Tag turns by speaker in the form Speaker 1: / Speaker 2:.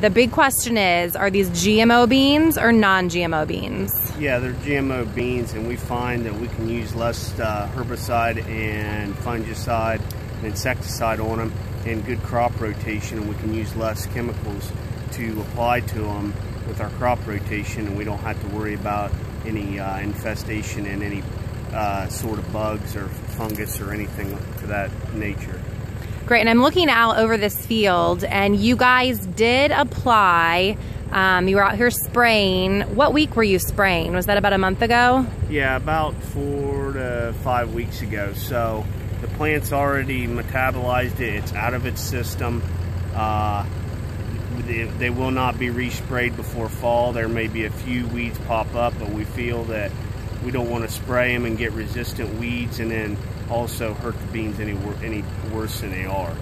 Speaker 1: the big question is, are these GMO beans or non-GMO beans?
Speaker 2: Yeah, they're GMO beans, and we find that we can use less uh, herbicide and fungicide and insecticide on them and good crop rotation, and we can use less chemicals to apply to them with our crop rotation, and we don't have to worry about any uh, infestation and any uh, sort of bugs or fungus or anything to that nature.
Speaker 1: Great, and I'm looking out over this field, and you guys did apply. Um, you were out here spraying. What week were you spraying? Was that about a month ago?
Speaker 2: Yeah, about four to five weeks ago. So the plant's already metabolized it. It's out of its system. Uh, they, they will not be resprayed before fall. There may be a few weeds pop up, but we feel that we don't want to spray them and get resistant weeds and then also hurt the beans any, any worse than they are.